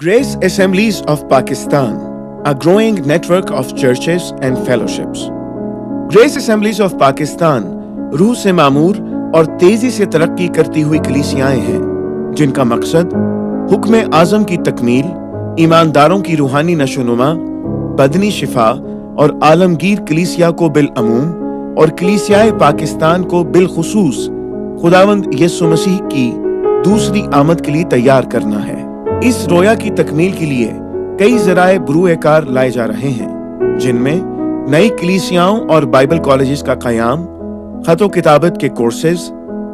Grace Assemblies of Pakistan, a growing network of churches and fellowships. Grace Assemblies of Pakistan रूह से मामूर और तेज़ी से तरक्की करती हुई कलीसियाएँ हैं जिनका मकसद हुक्म आज़म की तकमील ईमानदारों की रूहानी नशोनुमा बदनी शिफा और आलमगीर कलीसिया को बिल अमूम और कलीसियाए पाकिस्तान को बिलखसूस खुदावंद यसु मसीह की दूसरी आमद के लिए तैयार करना है इस रोया की तकमील के लिए कई जराए बरूए लाए जा रहे हैं, जिनमें नई कलीसियाओं और बाइबल कॉलेजेस का कयाम, खतो किताबत के कोर्सेज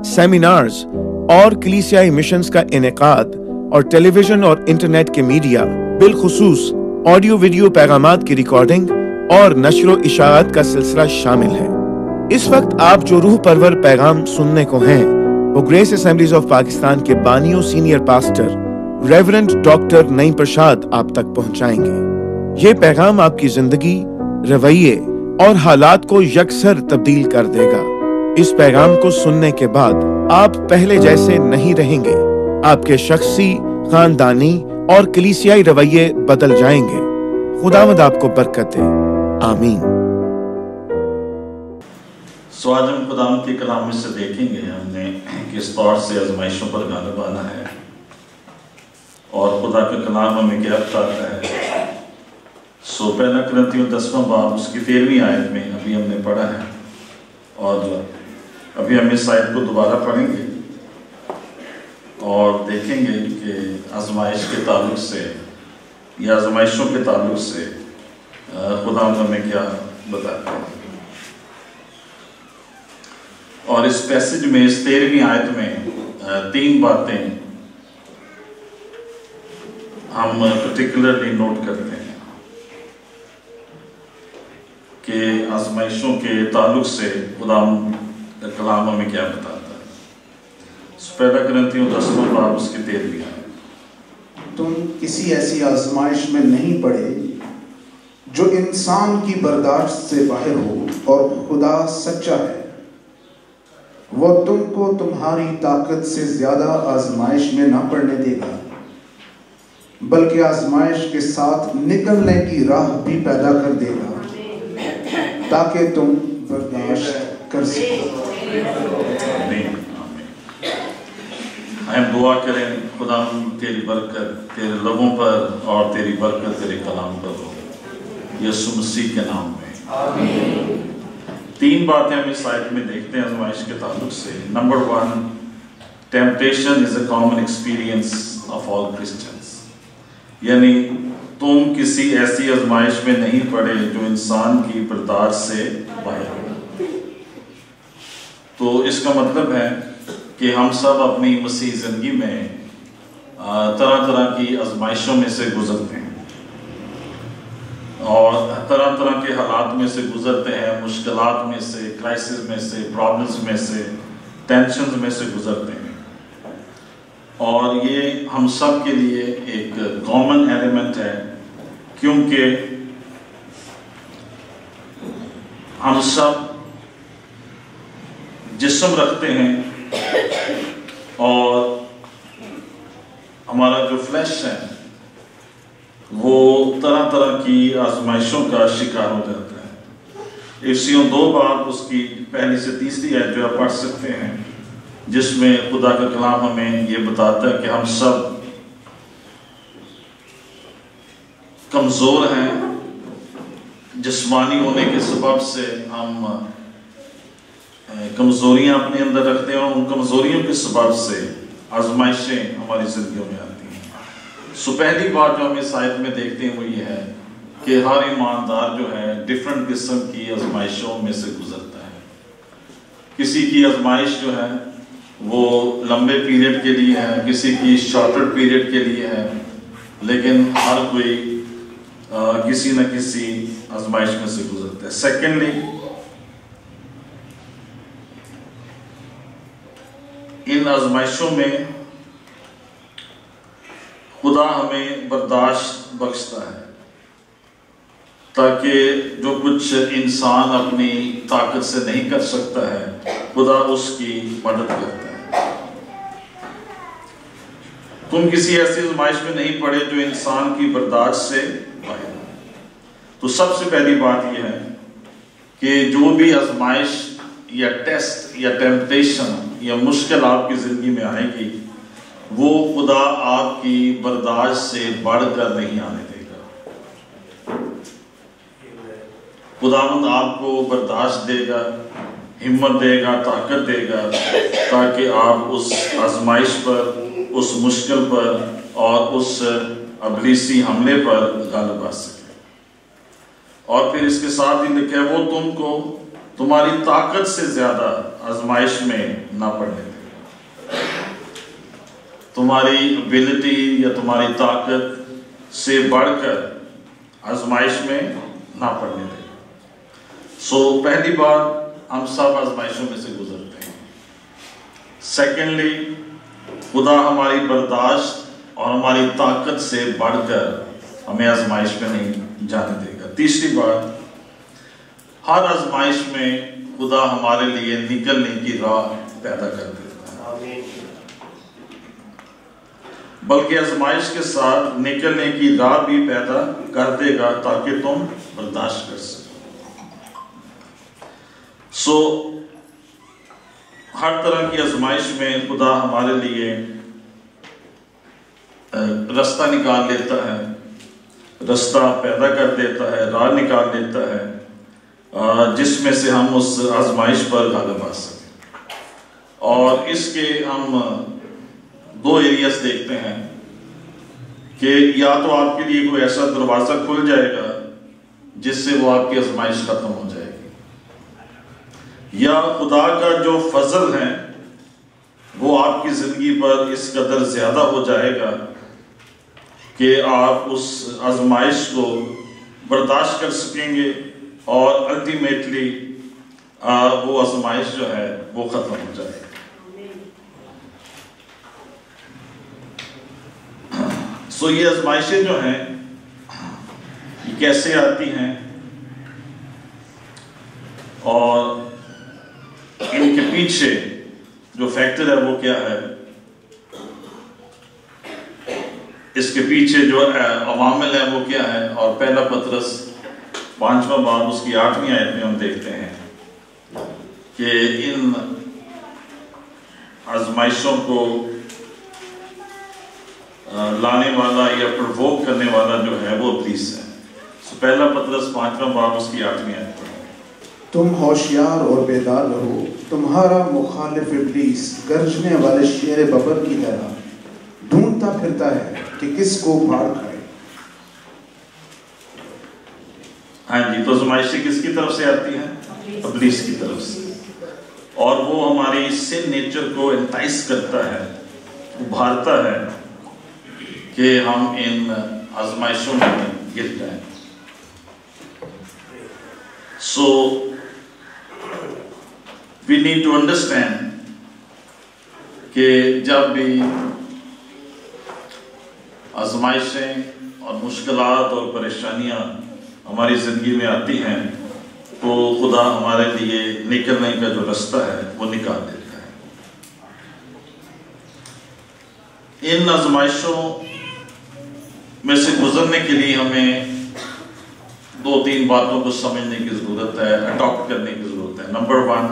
सेमिनार्स और कलीसियाई मिशंस का इनेकाद और टेलीविज़न और इंटरनेट के मीडिया, बिलखसूस ऑडियो वीडियो पैगाम की रिकॉर्डिंग और नशर इशात का सिलसिला शामिल है। इस वक्त आप जो रूह परवर पैगाम सुनने को हैं, वो ग्रेस असेंबलीज ऑफ़ पाकिस्तान के बानियों senior pastor reverend doctor Naeem Prasad आप तक पहुंचाएँगे। ये पैगाम आपकी ज़िंदगी, रवैये और हालात को यकसर तब्दील कर देगा। इस पैगाम को सुनने के बाद आप पहले जैसे नहीं रहेंगे। आपके शख्सी, खानदानी और कलीसियाई रवैये बदल जाएँगे। खुदावंद आपको बरकत दे। आमीन। सो आज हम खुदाम के कलाम में से देखेंगे हमने किस तौर से आजमाइशों पर गाना बाना है। और खुदा का कलाम हमें क्या बताता है? सो पहला क्रंथियों दसवां बाब उसकी तेरहवीं आयत में अभी हमने पढ़ा है। और अभी हम इस आयत को दोबारा पढ़ेंगे और देखेंगे कि आजमाइश के ताल्लुक से या आजमाइशों के ताल्लुक से खुदा हमें क्या बताते हैं? और इस पैसेज में, इस तेरहवीं आयत में तीन बातें हम पर्टिकुलरली नोट करते हैं कि आजमाइशों के ताल्लुक से खुदाम कलाम हमें क्या बताता है। पहला ग्रंथियों दसवां बाब उसकी तेरहवीं तुम किसी ऐसी आजमाइश में नहीं पड़े जो इंसान की बर्दाश्त से बाहर हो और खुदा सच्चा है। वह तुमको तुम्हारी ताकत से ज़्यादा आजमाइश में ना पड़ने देगा। बल्कि आजमाइश के साथ निकलने की राह भी पैदा कर देगा। ताकि तुम बर्दाश्त कर सको। हम दुआ करें खुदा तेरी बरकत तेरे लोगों पर और तेरी बरकत तेरे कलाम पर हो। यसु मसीह के नाम में। तीन बातें हम इस आयत में देखते हैं आजमाइश के ताल्लुक से। Number one temptation is a common experience of all Christian यानी तुम किसी ऐसी आजमाइश में नहीं पड़े जो इंसान की बर्दाश्त से बाहर हो। तो इसका मतलब है कि हम सब अपनी मसीह ज़िंदगी में तरह तरह की आजमाइशों में से गुजरते हैं। और तरह तरह के हालात में से गुजरते हैं मुश्किल में से क्राइसिस में से प्रॉब्लम्स में से टेंशन में से गुजरते हैं। और ये हम सब के लिए एक कॉमन एलिमेंट है, क्योंकि हम सब जिस्म रखते हैं और हमारा जो फ्लैश है, वो तरह तरह की आजमाइशों का शिकार हो जाता है। इफ्सियों दो बार उसकी पहली से तीसरी है जो आप पढ़ सकते हैं जिसमें खुदा का कलाम हमें ये बताता है कि हम सब कमज़ोर हैं, जिस्मानी होने के सबब से हम कमज़ोरियाँ अपने अंदर रखते हैं और उन कमज़ोरियों के सबब से आजमाइशें हमारी ज़िंदगी में आती हैं। सो पहली बात जो हम इस आयत में देखते हैं वो ये है कि हर ईमानदार जो है डिफरेंट किस्म की आजमाइशों में से गुजरता है। किसी की आजमाइश जो है वो लंबे पीरियड के लिए है किसी की शॉर्टर पीरियड के लिए है लेकिन हर कोई आ, किसी न किसी आजमाइश में से गुजरता है। सेकेंडली इन आजमाइशों में खुदा हमें बर्दाश्त बख्शता है ताकि जो कुछ इंसान अपनी ताकत से नहीं कर सकता है खुदा उसकी मदद करता है। तुम किसी ऐसी आजमाइश में नहीं पड़े जो इंसान की बर्दाश्त से बाहर तो सबसे पहली बात यह है कि जो भी आजमाइश या टेस्ट या टेम्पटेशन या मुश्किल आपकी ज़िंदगी में आएगी, वो खुदा आपकी बर्दाश्त से बढ़कर नहीं आने देगा। खुदावंद आपको बर्दाश्त देगा, हिम्मत देगा, ताकत देगा, ताकि आप उस आजमाइश पर उस मुश्किल पर और उस अबलीसी हमले पर गालब आ सके। और फिर इसके साथ ही लिखा वो तुमको तुम्हारी ताकत से ज़्यादा आजमाइश में ना देगा। तुम्हारी एबिलिटी या तुम्हारी ताकत से बढ़कर आजमाइश में ना पड़ने देगा। सो so, पहली बार हम सब आजमाइशों में से गुजरते हैं। सेकेंडली खुदा हमारी बर्दाश्त और हमारी ताकत से बढ़कर हमें आजमाइश में नहीं जाने देगा। तीसरी बात हर आजमाइश में खुदा हमारे लिए निकलने की राह पैदा कर देता है। बल्कि आजमाइश के साथ निकलने की राह भी पैदा कर देगा ताकि तुम बर्दाश्त कर सको। सो हर तरह की आजमाइश में खुदा हमारे लिए रास्ता निकाल लेता है, रास्ता पैदा कर देता है, राह निकाल देता है जिसमें से हम उस आजमाइश पर गालब आ सकें। और इसके हम दो एरियाज़ देखते हैं कि या तो आपके लिए कोई ऐसा दरवाज़ा खुल जाएगा जिससे वो आपकी आजमाइश खत्म हो जाएगी या खुदा का जो फजल है, वो आपकी ज़िंदगी पर इस कदर ज़्यादा हो जाएगा कि आप उस आजमाइश को बर्दाश्त कर सकेंगे और अल्टीमेटली वो आजमाइश जो है, वो खत्म हो जाएगी सो ये आजमाइशें जो हैं कैसे आती हैं? और इनके पीछे जो फैक्टर है वो क्या है? इसके पीछे जो अवामिल है वो क्या है? और पहला पत्रस पांचवा बाब उसकी आठवीं आयत में हम देखते हैं कि इन आजमाइशों को लाने वाला या प्रवोक करने वाला जो है वो इब्लीस है। So, पहला पत्रस पांचवा बाब उसकी आठवीं आयत तुम होशियार और बेदार रहो। तुम्हारा मुखालिफ इब्लीस गरजने वाले शेर बबर की तरह ढूंढता फिरता है कि किसको फाड़ खाए। हाँ जी तो जमाइशें किसकी तरफ़ से आती है? अबलीस की तरफ़ से। और वो हमारी सिन नेचर को एंटाइस करता है, उभारता है कि हम इन आजमाइशों में गिर जाए। So we need to understand कि जब भी आजमाइशें और मुश्किलात और परेशानियाँ हमारी ज़िंदगी में आती हैं तो खुदा हमारे लिए निकलने का जो रास्ता है, वो निकाल देता है। इन आजमाइशों में से गुजरने के लिए हमें दो तीन बातों को समझने की ज़रूरत है अडॉप्ट करने की ज़रूरत है। Number one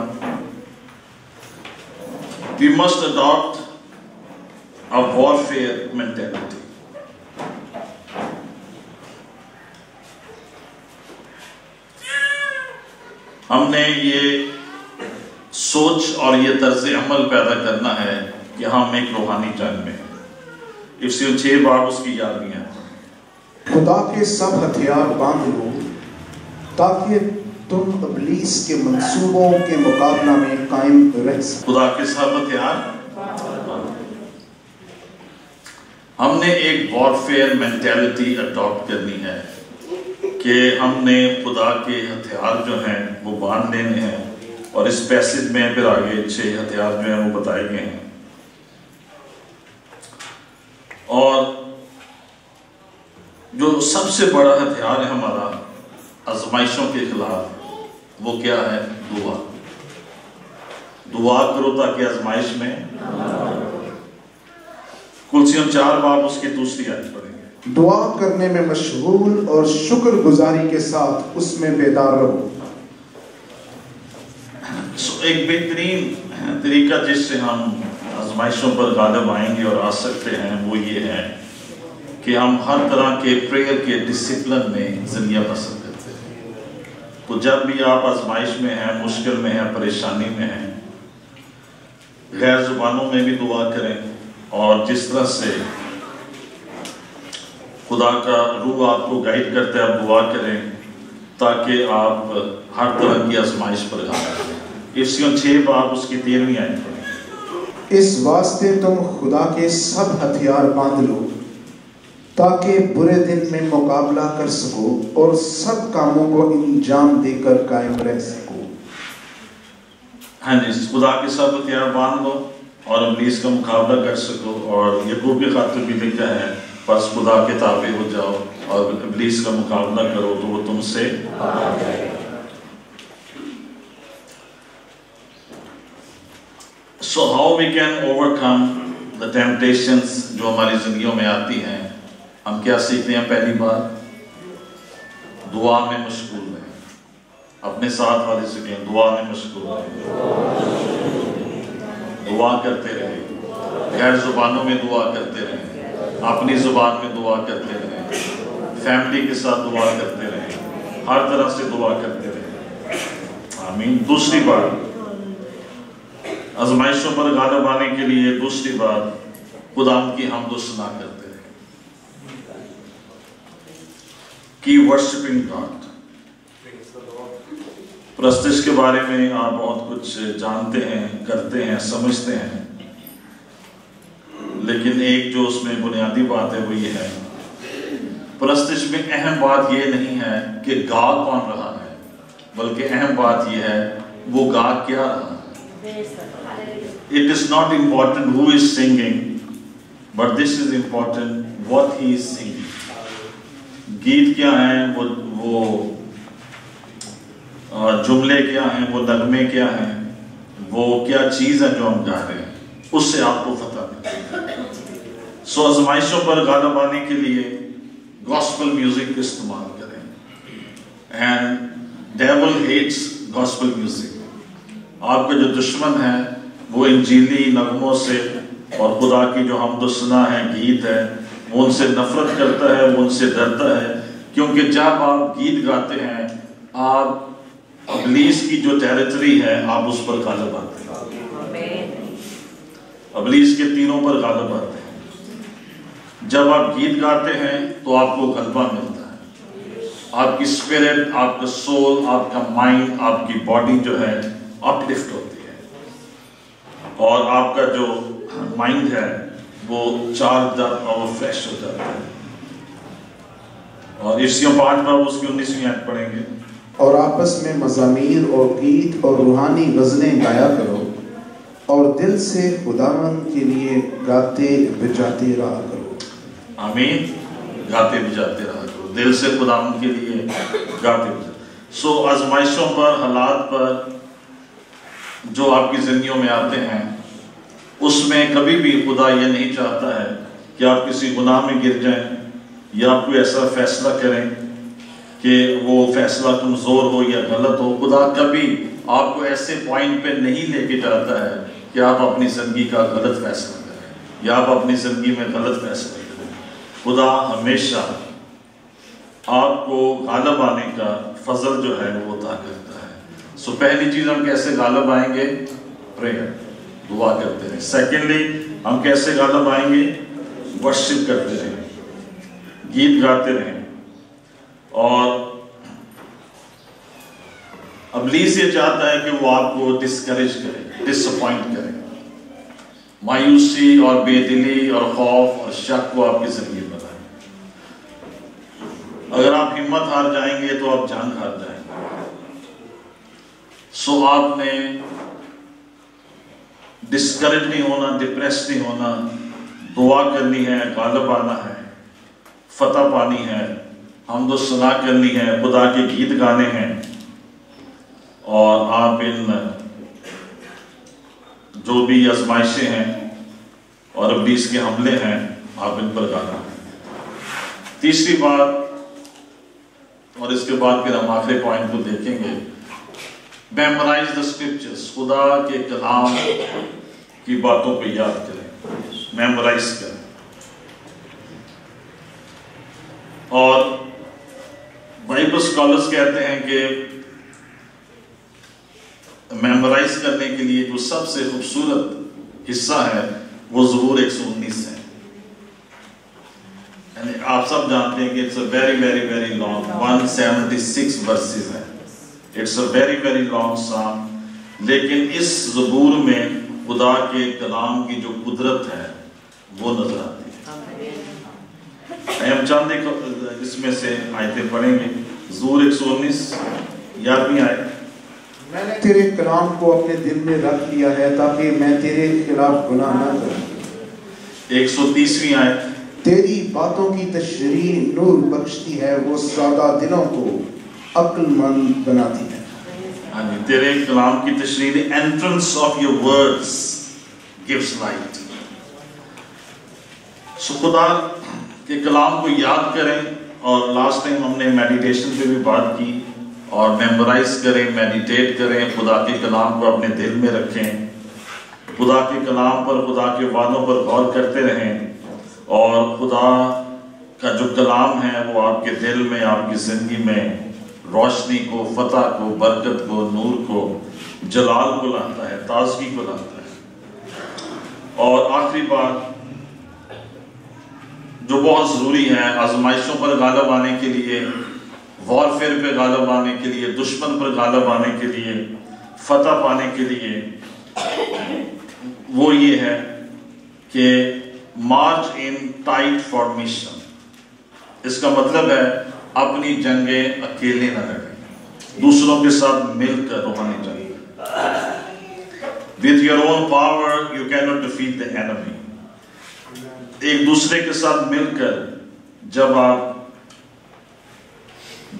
we must adopt a warfare mentality हमने ये सोच और ये तर्ज अमल पैदा करना है कि हम एक रूहानी जंग में इफ्सियों छह बार उसकी यादवी है खुदा के सब हथियार बाँध लो, ताकि तुम अबलीस के मंसूबों के मुकाबला में कायम रह सको। खुदा के सब हथियार हमने एक वॉरफेयर मेंटेलिटी अडॉप्ट करनी है कि हमने खुदा के हथियार जो हैं, वो बाँध लेने हैं और इस पैसेज में फिर आगे छह हथियार जो हैं, वो बताए गए हैं। और जो सबसे बड़ा हथियार है हमारा, आजमाइशों के खिलाफ वो क्या है? दुआ। दुआ करो ताकि आजमाइश में कुलसियम चार बाब उसकी दूसरी आयत पढ़ेंगे। दुआ करने में मशगूल और शुक्र गुजारी के साथ उसमें बेदार रहो। सो एक बेहतरीन तरीका जिससे हम आजमाइशों पर गालिब आएँगे और आ सकते हैं वो ये है कि हम हर तरह के प्रेयर के डिसिप्लिन में ज़िंदगी बसर जब भी आप आजमाइश में हैं, मुश्किल में हैं, परेशानी में हैं, गैर जुबानों में भी दुआ करें और जिस तरह से खुदा का रूह आपको गाइड करते हैं, आप दुआ करें ताकि आप हर तरह की आजमाइश पर गाएँ इफ्सियों छः बाप उसकी तेरहवीं पढ़ें। इस वास्ते तुम खुदा के सब हथियार बाँध लो। ताकि बुरे दिन में मुकाबला कर सको और सब कामों को इंजाम देकर कायम रह सको। हाँ जी, खुदा के सब हथियार बाँध लो और अबलीस का मुकाबला कर सको और यकूब के खाते भी लिखा है, बस खुदा के ताबे हो जाओ और अबलीस का मुकाबला करो तो वो तुमसे so how we can overcome the temptations जो हमारी जिंदगियों में आती हैं हम क्या सीखते हैं पहली बार दुआ में मशगूल रहें। अपने साथ वाले से कहें, दुआ में मशगूल रहें। दुआ करते रहे। गैर जुबानों में दुआ करते रहे। अपनी ज़ुबान में दुआ करते रहे। फैमिली के साथ दुआ करते रहे। हर तरह से दुआ करते रहे। आमीन। दूसरी बात, आजमाइशों पर गालिब आने के लिए दूसरी बात खुदा की हम सुना करते रहे की वर्शिपिंग गॉड प्रस्तिश के बारे में आप बहुत कुछ जानते हैं करते हैं समझते हैं। लेकिन एक जो उसमें बुनियादी बात है वो ये है। प्रस्तिश में अहम बात ये नहीं है कि गा कौन रहा है बल्कि अहम बात ये है वो गा क्या रहा है। It is not important who is singing but this is important what he is singing गीत क्या है, वो वो जुमले क्या हैं, वो नगमे क्या हैं, वो क्या चीज़ है जो हम रहे हैं, उससे आपको पता नहीं सो आजमाइशों पर गाना पाने के लिए गॉस्पल म्यूज़िक इस्तेमाल करें। And devil hates gospel music आपका जो दुश्मन है, वो इंजीली नगमों से और खुदा की जो हम सुना है, गीत है वो उनसे नफरत करता है वो उनसे डरता है क्योंकि जब आप गीत गाते हैं आप अबलीस की जो टेरिटरी है आप उस पर गालब आते हैं। अबलीस के तीनों पर गालब आते हैं। जब आप गीत गाते हैं तो आपको गलबा मिलता है। आपकी स्पिरिट आपका सोल आपका माइंड आपकी बॉडी जो है अपलिफ्ट होती है। और आपका जो माइंड है वो चार्ज और फ्रेश हो जाता है। और इसलिए पाँच बार उसकी उन्नीसवीं आयत पढ़ेंगे। और आपस में मजामीर और गीत और रूहानी गजलें गाया करो और दिल से खुदावन के लिए गाते बजाते रहा करो। आमीन। गाते बजाते रहा करो। दिल से खुदावन के लिए गाते बजाते सो आजमाइशों पर हालात पर जो आपकी जिंदगियों में आते हैं उसमें कभी भी खुदा ये नहीं चाहता है कि आप किसी गुनाह में गिर जाएँ, या आप कोई ऐसा फैसला करें कि वो फैसला कमज़ोर हो या गलत हो। खुदा कभी आपको ऐसे पॉइंट पे नहीं लेके जाता है कि आप अपनी ज़िंदगी का गलत फैसला करें, या आप अपनी ज़िंदगी में गलत फैसला करें। खुदा हमेशा आपको गालब आने का फजल जो है वो अदा करता है। सो पहली चीज़ हम कैसे गालब आएँगे? प्रेयर। दुआ करते रहे। सेकेंडली हम कैसे गालब आएँगे? वर्शिप करते रहे। गीत गाते रहे। और अबलीस ये चाहता है कि वो आपको डिस्करेज करे डिसअपॉइंट करे। मायूसी और बेदिली और खौफ और शक को आपकी ज़िंदगी बनाए। अगर आप हिम्मत हार जाएँगे तो आप जान हार जाएँगे। सो आपने डिस्करेज नहीं होना डिप्रेस नहीं होना, दुआ करनी है गालब आना है, फतह पानी है, हम तो सुना करनी है, खुदा के गीत गाने हैं। और आप इन जो भी आजमाइशें हैं और अभी इसके हमले हैं, आप इन पर गाना। तीसरी बात, और इसके बाद फिर हम आखिरी पॉइंट को देखेंगे। मेमोराइज द स्क्रिप्चर्स खुदा के कलाम की बातों को याद करें मेमोराइज करें। और बाइबल स्कॉलर्स कहते हैं कि मेमोराइज करने के लिए जो सबसे खूबसूरत हिस्सा है, वो जबूर एक सौ उन्नीस है। आप सब जानते हैं कि it's a very very very long 176 verses है। It's a very very long song लेकिन इस जबूर में खुदा के कलाम की जो कुदरत है वो नज़र आती है। हम चंद इसमें से आयतें पढ़ेंगे। जूर एक सौ उन्नीस यादवीं आए मैंने तेरे कलाम को अपने दिल में रख लिया है ताकि मैं तेरे खिलाफ गुनाह न करूँ। एक सौ तीसवीं आए तेरी बातों की तशरी नूर बख्शती है वो सादा दिलों को अक्लमंद बनाती है। जी तेरे कलाम की तशरीह entrance of your words gives light so खुदा के कलाम को याद करें और लास्ट टाइम हमने मेडिटेशन पे भी बात की और मेमोराइज करें मेडिटेट करें, खुदा के कलाम को अपने दिल में रखें। खुदा के कलाम पर, खुदा के वादों पर गौर करते रहें और खुदा का जो कलाम है वो आपके दिल में, आपकी ज़िंदगी में रोशनी को, फतह को, बरकत को, नूर को, जलाल को लाता है, ताजगी को लाता है। और आखिरी बात, जो बहुत ज़रूरी है आजमाइशों पर गालब आने के लिए वॉरफेयर पे गालब आने के लिए, दुश्मन पर गालब आने के लिए, फतह पाने के लिए, वो ये है कि मार्च इन टाइट फॉर्मेशन इसका मतलब है अपनी जंगें अकेले न लड़ें दूसरों के साथ मिलकर रुहानी जंग with your own power you can not defeat the enemy एक दूसरे के साथ मिलकर जब आप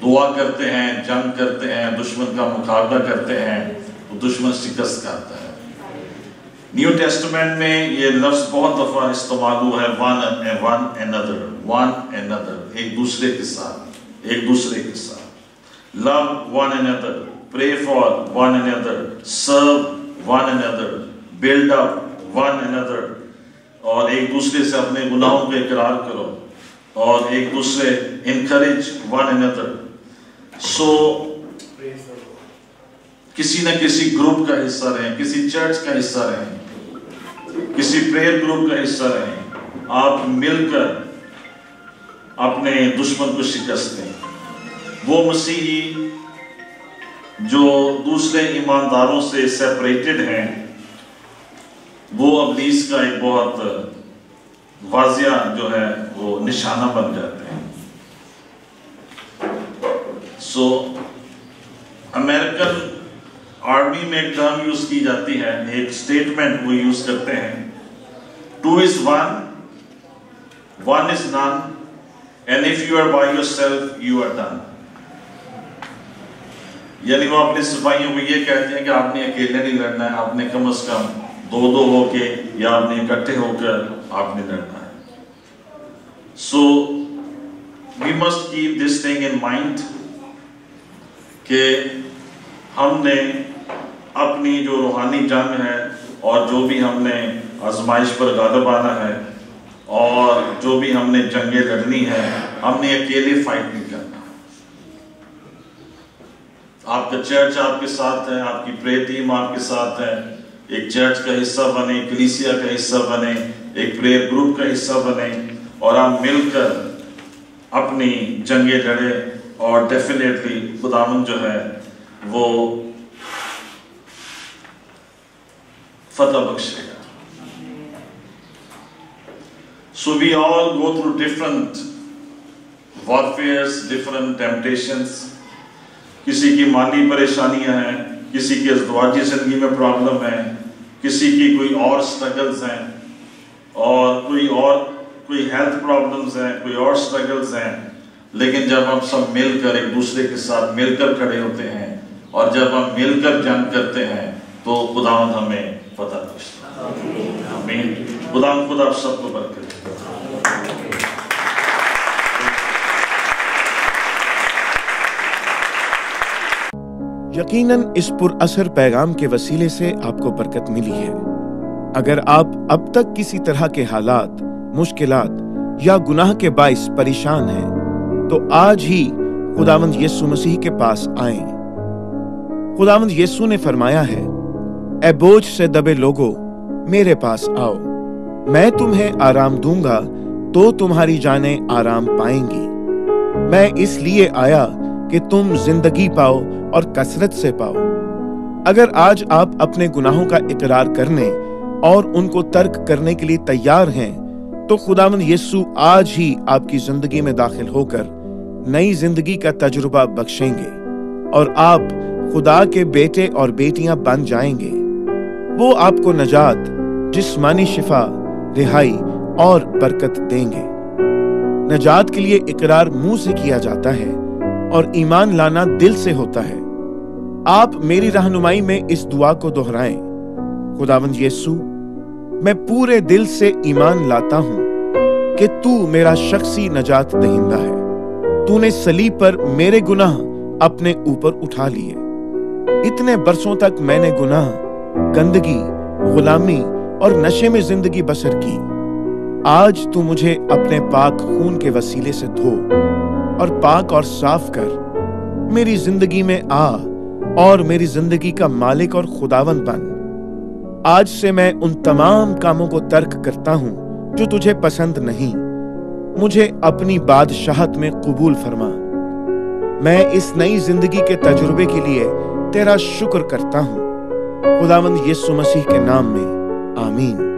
दुआ करते हैं, जंग करते हैं, दुश्मन का मुकाबला करते हैं तो दुश्मन शिकस्त करता है। न्यू टेस्टमेंट में ये लफ्ज बहुत दफ़ा इस्तेमाल हुआ है one one another one another एक दूसरे के साथ। एक दूसरे के साथ। Love one another pray for one another serve one another build up one another और एक दूसरे से अपने गुनाहों का इकरार करो, और एक दूसरे इनकरेज वन अनदर सो किसी न किसी ग्रुप का हिस्सा रहे, किसी चर्च का हिस्सा रहे, किसी प्रेयर ग्रुप का हिस्सा रहे, आप मिलकर अपने दुश्मन को शिकस्त दें। वो मसीही जो दूसरे ईमानदारों से सेपरेटेड हैं, वो अबलीस का एक बहुत वाजिया जो है, वो निशाना बन जाते हैं। सो अमेरिकन आर्मी में एक टर्म यूज़ की जाती है, एक स्टेटमेंट वो यूज़ करते हैं। Two is one one is none and if you are by yourself you are done यानी वो अपने सिपाहियों को ये कहते हैं कि आपने अकेले नहीं लड़ना है, आपने कम अज कम दो दो होके या आपने इकट्ठे होकर आपने लड़ना है। So we must keep this thing in mind कि हमने अपनी जो रूहानी जंग है और जो भी हमने आजमाइश पर गालब आना है और जो भी हमने जंगें लड़नी है, हमने अकेले फाइट नहीं करना। आपका चर्च आपके साथ है आपकी प्रे टीम आपके साथ है एक चर्च का हिस्सा बने कलीसिया का हिस्सा बने एक प्रेयर ग्रुप का हिस्सा बने और आप मिलकर अपनी जंगे लड़े और डेफिनेटली खुदावन जो है वो फतह बख्शेगा so we all go through different warfares, different temptations. किसी की माली परेशानियाँ हैं, किसी की अजवाजी ज़िंदगी में प्रॉब्लम है, किसी की कोई और स्ट्रगल्स हैं, और कोई और, कोई हेल्थ प्रॉब्लम्स हैं, कोई और स्ट्रगल्स हैं। लेकिन जब हम सब मिलकर एक दूसरे के साथ मिलकर खड़े होते हैं, और जब हम मिलकर जंग करते हैं तो खुदावंद हमें पता खुदा खुदा आप सबको बरकत दे। यकीनन इस पुरअसर पैगाम के वसीले से आपको बरकत मिली है। अगर आप अब तक किसी तरह के हालात, मुश्किलात या गुनाह के बाइस परेशान हैं तो आज ही खुदावंद यीशु मसीह के पास आए। खुदावंद यीशु ने फरमाया है ए बोझ से दबे लोगों, मेरे पास आओ। मैं तुम्हें आराम दूँगा तो तुम्हारी जानें आराम पाएँगी। मैं इसलिए आया कि तुम ज़िंदगी पाओ और कसरत से पाओ। अगर आज आप अपने गुनाहों का इकरार करने और उनको तर्क करने के लिए तैयार हैं तो खुदावन यीशु आज ही आपकी ज़िंदगी में दाखिल होकर नई ज़िंदगी का तजुर्बा बख्शेंगे और आप खुदा के बेटे और बेटियाँ बन जाएँगे। वो आपको नजात, जिस्मानी शिफा, रिहाई और बरकत देंगे। नजात के लिए इकरार मुँह से किया जाता है और ईमान लाना दिल से होता है। आप मेरी रहनुमाई में इस दुआ को दोहराएँ। खुदावंद यीशु, मैं पूरे दिल से ईमान लाता हूँ कि तू मेरा शख्सी नजात दहिंदा है। तूने सलीब पर मेरे गुनाह अपने ऊपर उठा लिए। इतने बरसों तक मैंने गुनाह, गंदगी, गुलामी और नशे में ज़िंदगी बसर की। आज तू मुझे अपने पाक खून के वसीले से धो। और पाक और साफ़ कर। मेरी ज़िंदगी में आ और मेरी ज़िंदगी का मालिक और खुदावन बन। आज से मैं उन तमाम कामों को तर्क करता हूँ, जो तुझे पसंद नहीं। मुझे अपनी बादशाहत में कबूल फरमा। मैं इस नई ज़िंदगी के तजुर्बे के लिए तेरा शुक्र करता हूँ। खुदावंद यीशु मसीह के नाम में, आमीन।